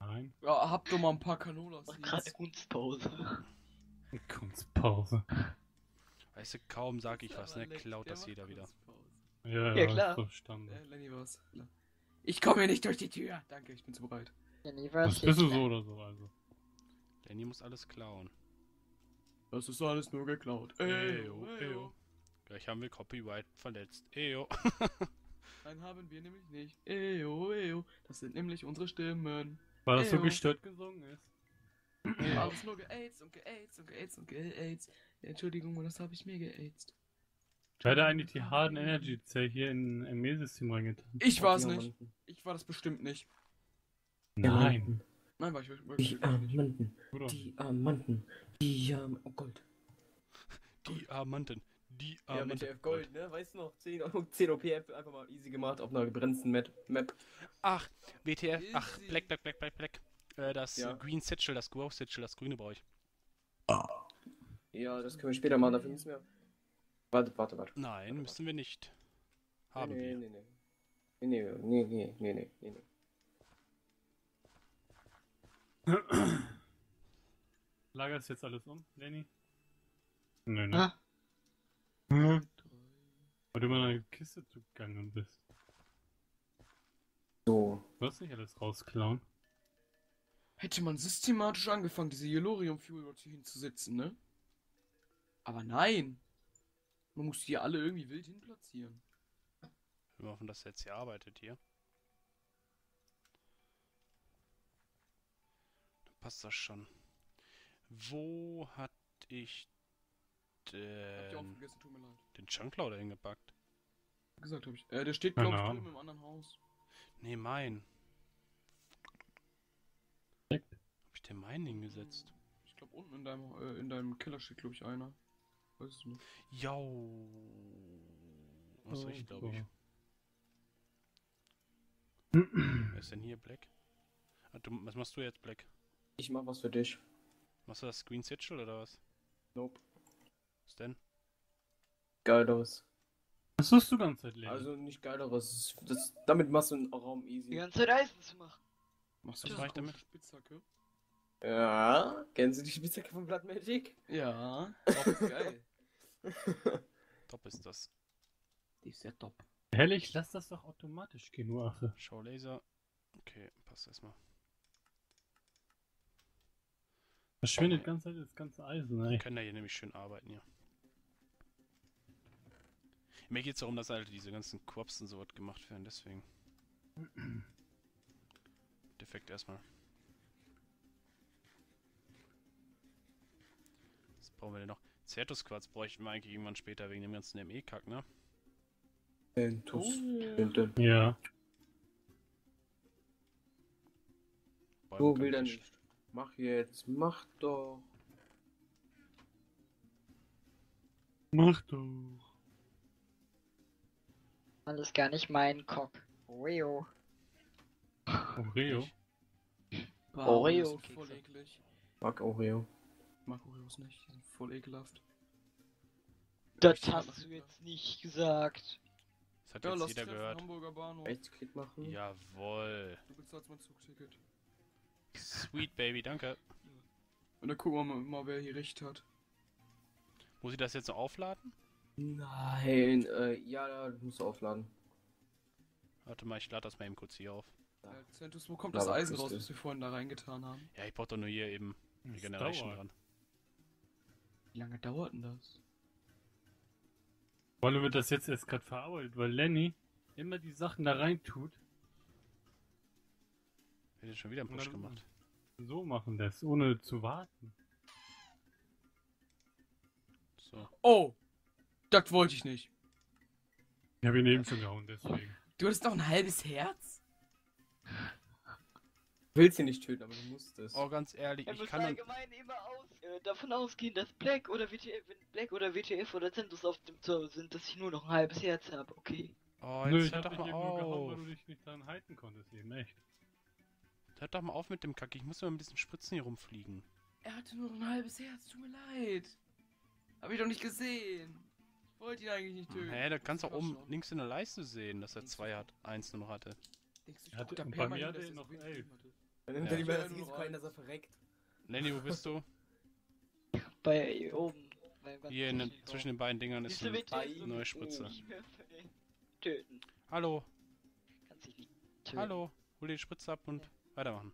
Nein. Ja, hab doch mal ein paar Canola Mach gerade. Kunstpause. Kunstpause. Weißt du, kaum sag ich was, ne? Klaut das jeder wieder. Kunstpause. Ja, Ja, klar. ist so. Äh, Lenny was. Ich komme hier nicht durch die Tür. Danke, ich bin zu bereit. Das bist du so oder so, also. Danny muss alles klauen. Das ist alles nur geklaut. Eyo, eyo. Gleich haben wir Copyright verletzt. Eyo. Nein, haben wir nämlich nicht. Eyo, eyo. Das sind nämlich unsere Stimmen. Weil das so gestört gesungen ist. Alles nur geaids und geaids und geaids und geaids. Entschuldigung, das habe ich mir geaids. Wer hat eigentlich die Harden Energy Zell hier in im E-System reingetan? Ich war es nicht. Ich war das bestimmt nicht. Nein. Nein, war ich, war ich bestimmt nicht. Diamanten. Diamanten, Diamanten, oh Gold. Diamanten. Ja, Diamanten. WTF Gold, ne? Weißt du noch? 10, 10 OP einfach mal easy gemacht auf einer begrenzten Map. Map. Ach, WTF. Ach. Black, Black, Black, Black, Black. Äh, das Ja. Green Satchel, das Growth Satchel, das grüne bei euch. Ja, das können wir später machen, dafür müssen wir. Warte, warte, warte. Nein, müssen wir nicht. Haben nee, wir. nee, nee, nee. Nee, nee, nee, nee, nee, nee, nee. Lagerst jetzt alles um, Lenny? Nö, ne? Ah, Hm. Weil du mal in eine Kiste zugegangen bist. So. Du hast nicht alles rausklauen. Hätte man systematisch angefangen, diese Yellorium Fuel Rods hier hinzusetzen, ne? Aber nein. Man muss die alle irgendwie wild hinplatzieren. Wir hoffen, dass er jetzt hier arbeitet hier. Dann passt das schon. Wo hat ich Hab ich auch den, vergessen, tut mir leid. den Chunklauder hingepackt? Wie gesagt, hab ich. Äh, der steht, glaube ich, Ahnung. drüben im anderen Haus. Nee, mein. Hab ich den meinen hingesetzt? Ich glaube, unten in deinem, äh, in deinem Keller steht, glaube ich, einer. Weißt du nicht. Jau. Was soll ich, glaube ich. Wer ist denn hier, Black? Ah, du, was machst du jetzt, Black? Ich mach was für dich. Machst du das Green Satchel oder was? Nope. Was denn? Geileres. Was suchst du ganze Zeit, Lenny? Also nicht geileres. Das, damit machst du einen Raum die easy. ganze Zeit Eisen zu machen. Machst du das mach ich damit? Spitzhacke? Ja. Kennst du die Spitzhacke von Blood Magic? Ja. Top, geil. Top ist das. Die ist sehr top. Herrlich, lass das doch automatisch gehen, du Affe. Showlaser. Okay, passt erstmal. Verschwindet ganz Zeit das ganze Eisen, ey. Wir können da hier nämlich schön arbeiten, ja. Mir geht es darum, dass halt diese ganzen Quaps und so was gemacht werden, deswegen. Defekt erstmal. Was brauchen wir denn noch? Certus-Quarz bräuchten wir eigentlich irgendwann später wegen dem ganzen ME-Kack, ne? Entus. Oh. Ja. So will nicht. nicht. Mach jetzt. Mach doch. Mach doch. Alles gar nicht mein Cock. Oreo. Oreo. Bah, Oreo voll eklig. Mag Oreo. Ich mag Oreos nicht, die sind voll ekelhaft. Das hast du jetzt nicht gesagt. Das hat Ja, jetzt jeder gehört. Hamburger Bahnhof. Rechtsklick machen. Jawoll. Du bezahlst mein Zugticket. Sweet Baby, danke. Und dann gucken wir mal, mal wer hier recht hat. Muss ich das jetzt noch aufladen? Nein, äh, ja, das musst du aufladen. Warte mal, ich lade das mal eben kurz hier auf. Ja. Äh, Zentus, wo kommt Ja, das Eisen raus, was wir vorhin da reingetan haben? Ja, ich brauch doch nur hier eben Das Regeneration dauert. dran. Wie lange dauert denn das? Vor allem wird das jetzt erst gerade verarbeitet, weil Lenny immer die Sachen da rein tut. Jetzt schon wieder einen Push gemacht. So machen das, ohne zu warten. So. Oh! Das wollte ich nicht. Ich habe ihn eben schon gehauen, deswegen. Du hattest doch ein halbes Herz? Du willst ihn nicht töten, aber du musst es. Oh, ganz ehrlich, Er ich kann allgemein immer aus, äh, davon ausgehen, dass Black oder WTF, wenn Black oder WTF oder Centus auf dem Server sind, dass ich nur noch ein halbes Herz habe, okay. Oh, Nö, jetzt ich hört hab doch mal nur gehauen, weil auf. du dich nicht dran halten konntest, eben echt. Hört doch mal auf mit dem Kack. Ich muss mal ein bisschen Spritzen hier rumfliegen. Er hatte nur noch ein halbes Herz, tut mir leid. Hab ich doch nicht gesehen. Ich wollte ihn eigentlich nicht töten. Hä, da kannst du auch oben Schon. links in der Leiste sehen, dass er zwei hat, eins nur noch hatte. Denkst du, ich Er hatte- guck bei mir hatte er noch elf. Dann nimmt Ja. er lieber Ja, das Risiko ein, dass er verreckt. Lenny, wo bist du? Bei hier oben. Hier in zwischen den beiden Dingern ist Diese ein WTF Ei. neue Spritze. töten. Hallo, Kannst dich nicht töten. hallo, hol die Spritze ab und weitermachen.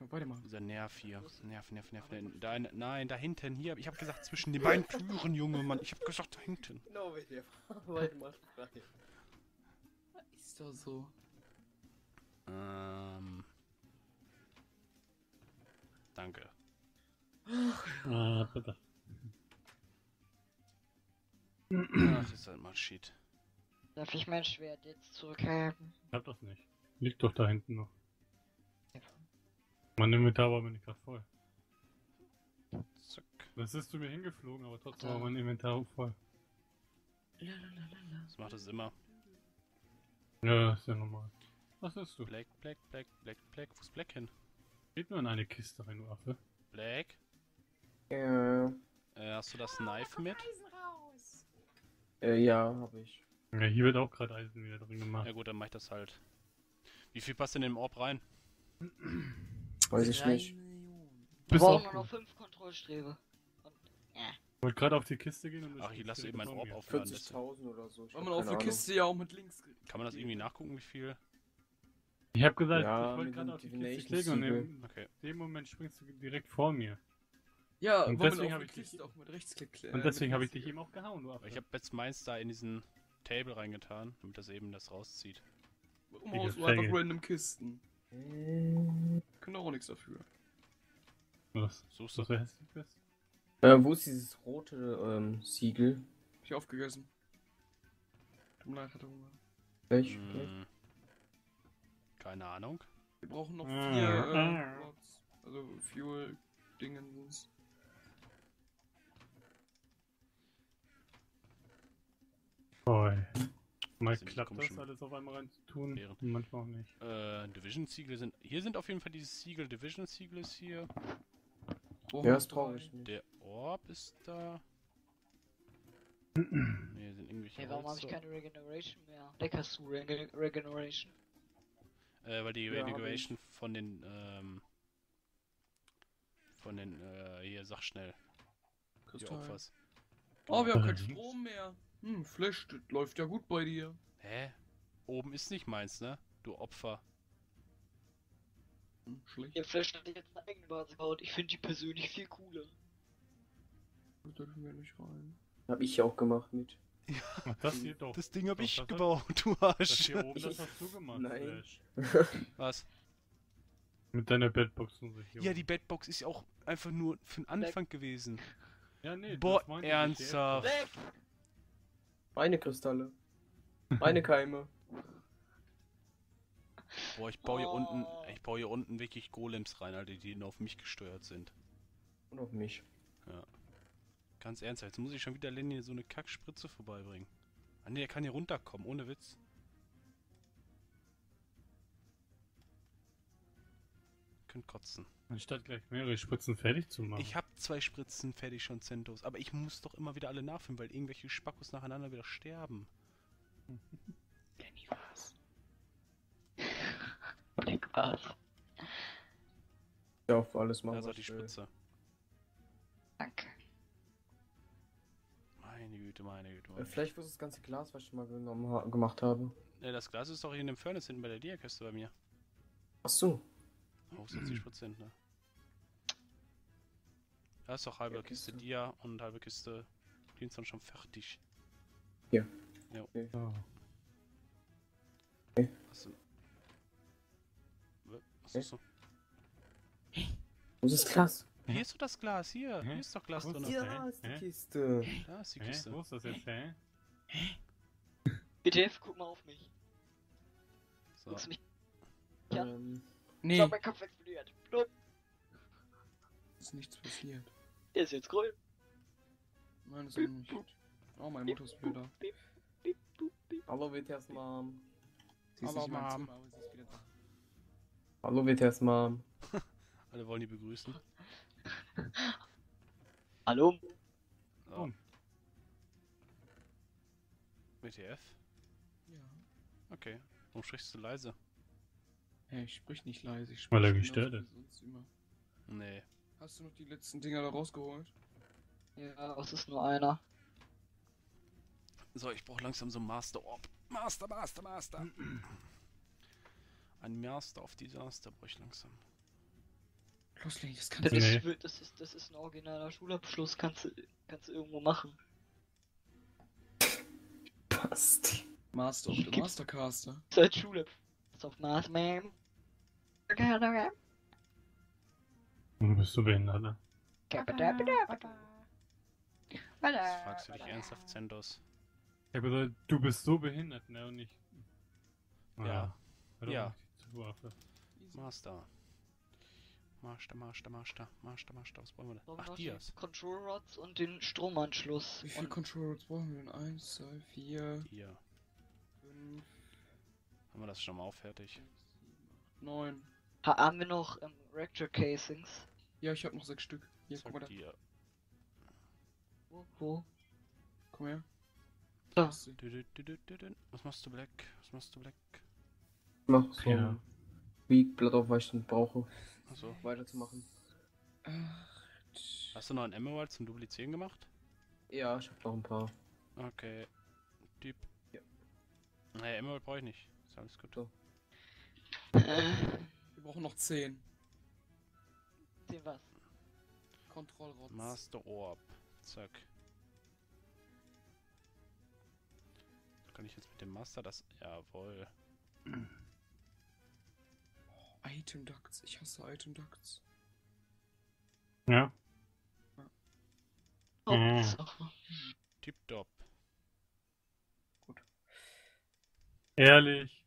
Ich mal weitermachen. Dieser Nerv hier. Nerv, Nerv, Nerv. Da, nein, da hinten hier. Ich hab gesagt, zwischen den beiden Türen, Junge, Mann. Ich hab gesagt, da hinten. Genau, WTF. Warte mal, frei. Ist doch so. Ähm. Danke. Ah, bitte. Ach, ist halt mal Shit. Darf ich mein Schwert jetzt zurückhaben? Ich hab das nicht. Liegt doch da hinten noch. Mein Inventar war mir nicht gerade voll. Zack. Das ist zu mir hingeflogen, aber trotzdem war mein Inventar voll. Das macht es immer. Ja, ist ja normal. Was ist du? Black, Black, Black, Black, Black. Wo ist Black hin? Geht nur in eine Kiste rein, du Affe. Black? Ja, Äh, hast du das Knife mit? äh, ja, hab ich. Ja, hier wird auch gerade Eisen wieder drin gemacht. Ja gut, dann mach ich das halt. Wie viel passt in den Orb rein? Weiß ich nicht. Wir Bis brauchen nur noch fünf Kontrollstrebe. Und. Ich wollte gerade auf die Kiste gehen und Ach, ich lasse eben mein vor Orb aufladen. Das- 40.000 oder so. Weil man auf der Ahnung. Kiste ja auch mit links. Kann man das irgendwie nachgucken, wie viel? Ich hab gesagt, Ja, ich wollte gerade auf die Kiste klicken und in Okay. dem Moment springst du direkt vor mir. Ja, Und deswegen man hab auf ich dich- Kiste auch mit Rechtsklick. äh, Und deswegen habe ich dich eben auch gehauen, du. Ich habe jetzt meins da in diesen Table reingetan, damit das eben das rauszieht. Umhaust du einfach random Kisten. Äh, Können auch nichts dafür. Was? Suchst du? Was? Äh, wo ist dieses rote ähm, Siegel? Hab ich aufgegessen. Tut mir leid, hatte Hunger. Welch? Hm, keine Ahnung. Wir brauchen noch Ah, vier äh, Rods. Also Fuel-Dingens. Boy. Mal klappt das alles auf einmal rein zu tun. Manchmal auch nicht. Äh, Division-Siegel sind. Hier sind auf jeden Fall dieses Siegel. Division-Siegel ist hier. Brauchen Ja, das brauche drei. ich nicht. Der Orb ist da. Ne, sind irgendwelche Hey, warum habe ich keine Regeneration mehr? Leck hast du Rege Regeneration. Äh, weil die Ja, Regeneration von den, ähm, von den, äh, hier, sag schnell, die Kristall. Oh, wir haben keinen Allerdings. Strom mehr. Hm, Flash, das läuft ja gut bei dir. Hä? Oben ist nicht meins, ne? Du Opfer. Hm, schlecht. Ja, vielleicht hat jetzt eine eigene Basis gebaut. Ich finde die persönlich viel cooler. Da dürfen wir nicht rein. Hab ich auch gemacht mit. Ach, das hier doch. Das Ding hab Doch, ich das hat- gebaut, du Das Arsch. hier oben, das hast du gemacht, Nein. Flash. Was? Mit deiner Bedbox und so hier. Ja, die Bedbox ist ja auch einfach nur für den Anfang gewesen. Ja, nee, Boah, das ernsthaft. Meine Kristalle. Meine Keime. Boah, ich baue hier unten, Oh. ich baue hier unten wirklich Golems rein, Alter, die nur auf mich gesteuert sind. Und auf mich. Ganz ernsthaft, jetzt muss ich schon wieder Lenny so eine Kackspritze vorbeibringen. Ah ne, der kann hier runterkommen, ohne Witz. Könnt kotzen. Anstatt gleich mehrere Spritzen fertig zu machen. Ich hab zwei Spritzen fertig schon, Centos, aber ich muss doch immer wieder alle nachfüllen, weil irgendwelche Spackos nacheinander wieder sterben. Lenny was? Leck was? Ja, auf alles machen. Was die will. Spritze. Danke. Meine Güte, meine Güte. Äh, Meine Güte. Vielleicht ist das ganze Glas, was ich mal genommen ha gemacht habe. Ne, das Glas ist doch hier in dem Furnace hinten bei der Diakiste bei mir. Ach so. Jetzt die Spritze hinten, ne? Da ist doch halbe Ja, Kiste. Dia und halbe Kiste Cleanstone schon fertig. Oh. Was denn? Was Hä? ist so? Wo ist das Glas? Hier ist doch das Glas, hier. Hä? Hier ist doch Glas drin. Ja, Hä? ist die Hä? Kiste. Da ist die Hä? Kiste. Wo ist das jetzt, hä? BTF, guck mal auf mich. So. Guckst du mich Ja. Ähm, Nee, Schau, mein Kopf explodiert. Blub, ist nichts passiert. der ist jetzt grün. Nein, ist auch nicht. Oh, meine Mutter ist wieder da. Hallo WTS Mom. Sie ist Hallo, nicht Mom. Zimmer, aber sie ist wieder da. Hallo WTS Mom. Alle wollen die begrüßen. Hallo? So. Oh. WTF? Ja. Okay. Warum sprichst du leise? Hey, ich sprich nicht leise, ich Weil er sprich gestört laut ist. wie sonst immer. Nee. Hast du noch die letzten Dinger da rausgeholt? Ja, es ist nur einer. So, ich brauche langsam so einen Master Orb. Master, Master, Master. Ein Master of Disaster brauche ich langsam. Los, Lenny, das kannst Das du Nee. ist, das ist, das ist ein originaler Schulabschluss, kannst du, kannst du irgendwo machen. Passt. Master of the Gibt's- Mastercaster. Seit Schule. Ist auf Mars, Ma'am. Du bist so behindert, ne? Das fragst du dich ernsthaft, Zendos. Ich hab gesagt, du bist so behindert, ne? Und nicht. Ja. Doch Ja. Master. Master, Master, Master, Master, Master. Was brauchen wir da? wir Ach, Dias. Control Rods und den Stromanschluss. Wie viele Und Controllers brauchen wir denn? 1, 2, 4, Hier. 5, Haben wir das schon mal auf fertig? 6, 7, 8, 9. ha haben wir noch ähm, Rector Casings. Ja, ich hab noch 6 Stück. Hier, guck mal da. dir. Wo? Wo? Komm her. Da. Was machst du, Black? Was machst du, Black? Ich mach so Ja. Weak-Blatt auf, weil ich den brauche, Achso. weiterzumachen. Acht. Hast du noch ein Emerald zum Duplizieren gemacht? Ja, ich hab noch ein paar. Okay. Typ. Ja. Nee, Emerald brauche ich nicht. Ist alles gut. So. Äh, Wir brauchen noch 10. den was? Kontrollrods. Master Orb. Zack. Kann ich jetzt mit dem Master das. Jawohl. Item Ducts. Ich hasse Item Ducts. Ja. Mhm. Hauptsache. Tipptopp. Ehrlich.